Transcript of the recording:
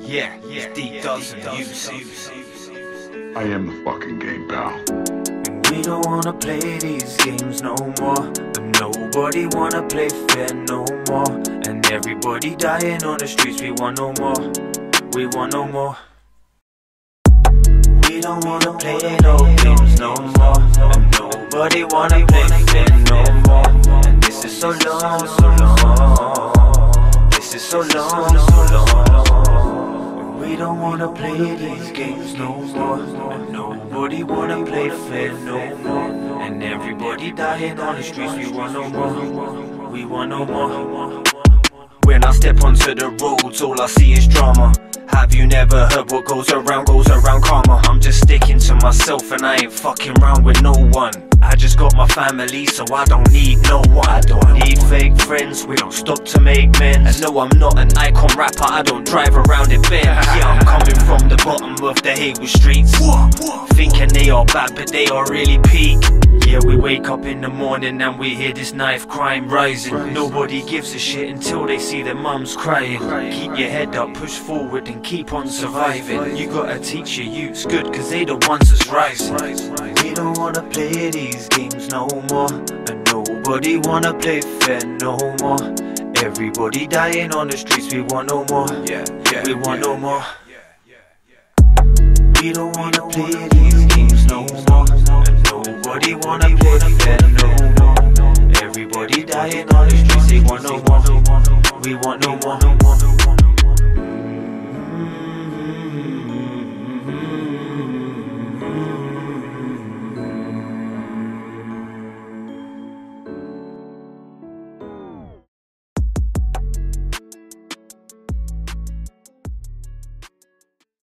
Yeah, yeah, D-Duzen use. I am the fucking game, pal. We don't wanna play these games no more. But nobody wanna play fair no more. And everybody dying on the streets, we want no more. We want no more. We don't wanna play no games no more. And nobody wanna play fair no more. And this is so long, so long. This is so long, so long. We don't wanna play these games no more. And nobody wanna play fair no more. And everybody dying on the streets, we want no more. We want no more. When I step onto the roads, all I see is drama. Have you never heard what goes around goes around karma? I'm just sticking to myself and I ain't fucking round with no one. I just got my family, so I don't need no one. I don't need fake friends, we don't stop to make men. And no, I'm not an icon rapper, I don't drive around in Benz. Yeah, I'm coming from the bottom of the Haywood streets. Thinking they are bad, but they are really peak. Yeah, we wake up in the morning and we hear this knife crime rising. Nobody gives a shit until they see their mums crying. Keep your head up, push forward and keep on surviving. You gotta teach your youths good, cause they the ones that's rising. We don't wanna play these games no more. And nobody wanna play fair no more. Everybody dying on the streets, we want no more. Yeah, yeah, We want yeah. no more. We don't wanna play these games no more. And nobody wanna play fair no more. Everybody dying on the streets, they want no more. We want no more.